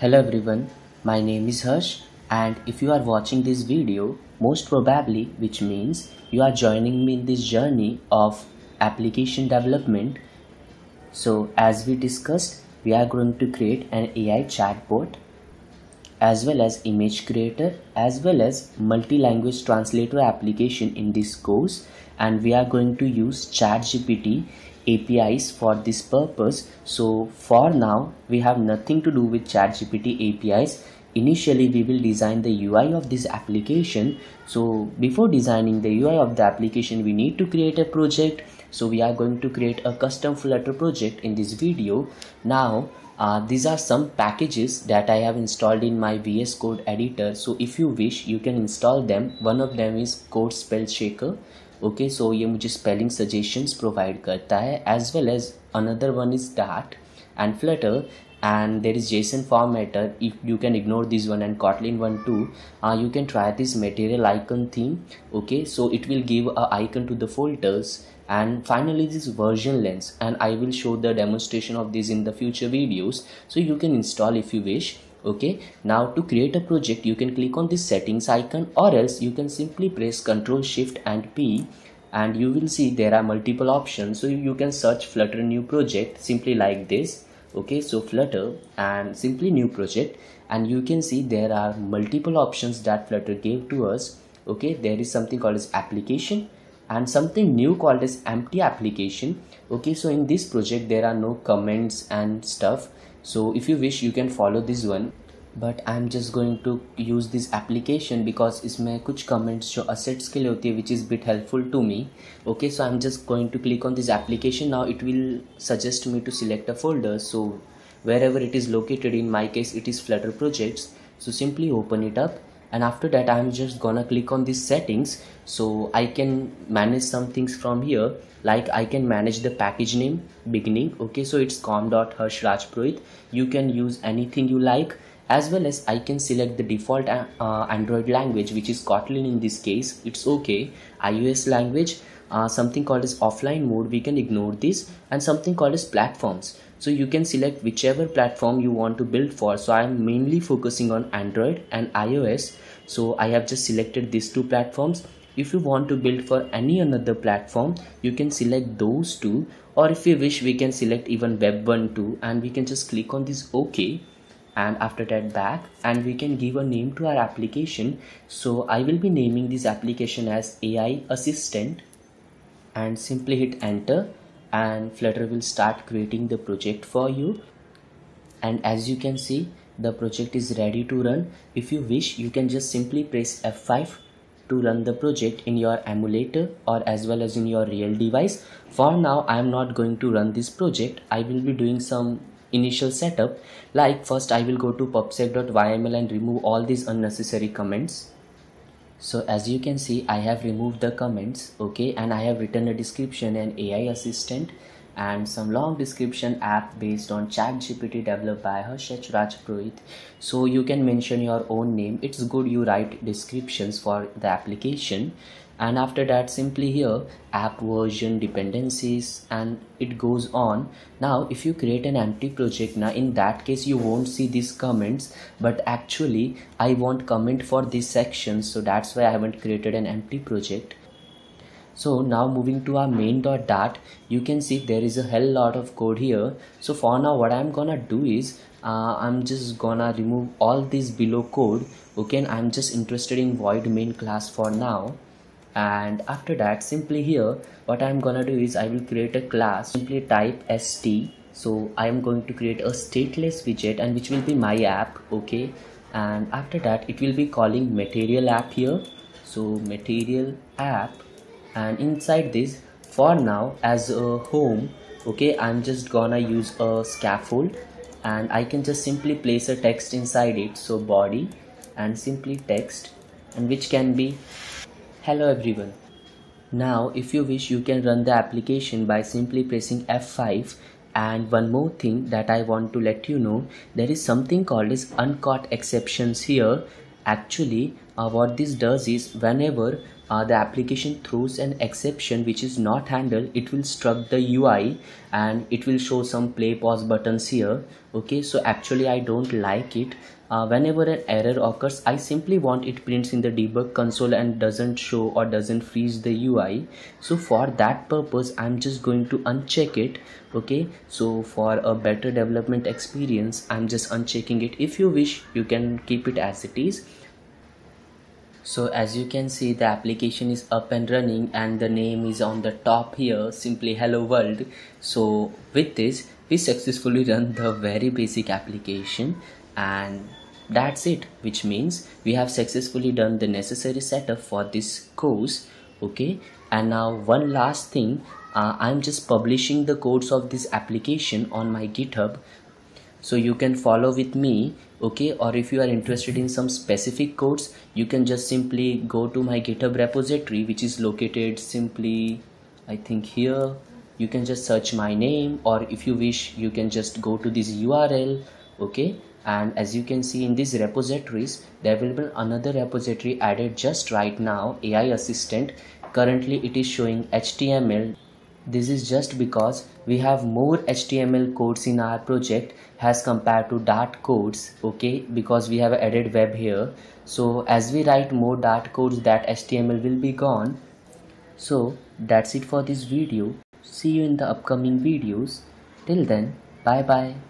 Hello everyone, my name is Harsh and if you are watching this video, most probably which means you are joining me in this journey of application development. So as we discussed, we are going to create an AI chatbot as well as image creator as well as multi-language translator application in this course and we are going to use ChatGPT APIs for this purpose. So for now we have nothing to do with ChatGPT APIs. Initially we will design the UI of this application. So before designing the UI of the application we need to create a project. So we are going to create a custom Flutter project in this video. Now uh, these are some packages that I have installed in my VS Code editor so if you wish you can install them one of them is code spell checker okay so ये मुझे spelling suggestions provide करता है as well as another one is dart and flutter and there is JSON formatter if you can ignore this one and Kotlin one two you can try this material icon theme okay so it will give a icon to the folders and finally this version lens, and i will show the demonstration of this in the future videos. So you can install if you wish. Okay now to create a project you can click on this settings icon or else you can simply press ctrl shift and p and you will see there are multiple options. So you can search flutter new project simply like this. Okay so flutter and simply new project. And you can see there are multiple options that flutter gave to us. Okay there is something called as application and something new called as empty application. Okay so in this project there are no comments and stuff so if you wish you can follow this one but I'm just going to use this application because इसमें कुछ comments जो assets के लिए होती है which is bit helpful to me okay so I'm just going to click on this application now it will suggest me to select a folder so wherever it is located in my case it is flutter projects so simply open it up and after that I'm just gonna click on these settings. So I can manage some things from here. Like I can manage the package name beginning. Okay so it's com.harshrajpurohit you can use anything you like. As well as I can select the default uh, Android language which is Kotlin in this case. It's okay. iOS language uh, something called as offline mode we can ignore this and something called as platforms. So you can select whichever platform you want to build for. So i am mainly focusing on android and ios. So i have just selected these two platforms. If you want to build for any another platform you can select those two. Or if you wish we can select even web 1 too and we can just click on this ok and after that back and we can give a name to our application. So i will be naming this application as ai assistant and simply hit enter and flutter will start creating the project for you. And as you can see the project is ready to run. If you wish you can just simply press F5 to run the project in your emulator or as well as in your real device. For now I am not going to run this project. I will be doing some initial setup. Like first I will go to pubspec.yaml and remove all these unnecessary comments so as you can see I have removed the comments okay and I have written a description and AI assistant and some long description app based on ChatGPT developed by Harsh H. Rajpurohit. So you can mention your own name. It's good you write descriptions for the application and after that simply here app version dependencies and it goes on. Now if you create an empty project now in that case you won't see these comments but actually I want comment for this section so that's why I haven't created an empty project. So now moving to our main.dart you can see there is a hell lot of code here. So for now what I'm gonna do is uh, I'm just gonna remove all this below code okay I'm just interested in void main class for now and after that simply here what I'm gonna do is I will create a class. Simply type st so I am going to create a stateless widget and which will be my app okay? And after that it will be calling material app here. So material app. And inside this for now as a home okay I'm just gonna use a scaffold. And I can just simply place a text inside it so body and simply text. And which can be Hello everyone. Now if you wish you can run the application by simply pressing F5 and one more thing that I want to let you know there is something called as uncaught exceptions here actually uh, what this does is whenever uh, the application throws an exception which is not handled it will struck the UI and it will show some play pause buttons here. Okay so actually I don't like it. Uh, whenever an error occurs I simply want it prints in the debug console and doesn't show or doesn't freeze the UI so for that purpose I'm just going to uncheck it. Okay so for a better development experience I'm just unchecking it. If you wish you can keep it as it is so as you can see the application is up and running and the name is on the top here simply hello world. So with this we successfully run the very basic application and that's it which means we have successfully done the necessary setup for this course okay? And now one last thing uh, I'm just publishing the codes of this application on my github so you can follow with me okay? Or if you are interested in some specific codes you can just simply go to my github repository which is located simply i think here. You can just search my name or if you wish you can just go to this url okay? And as you can see in these repositories there will be another repository added just right now ai assistant. Currently it is showing html this is just because we have more HTML codes in our project as compared to Dart codes okay? Because we have added web here. So as we write more Dart codes that HTML will be gone. So that's it for this video. See you in the upcoming videos. Till then bye bye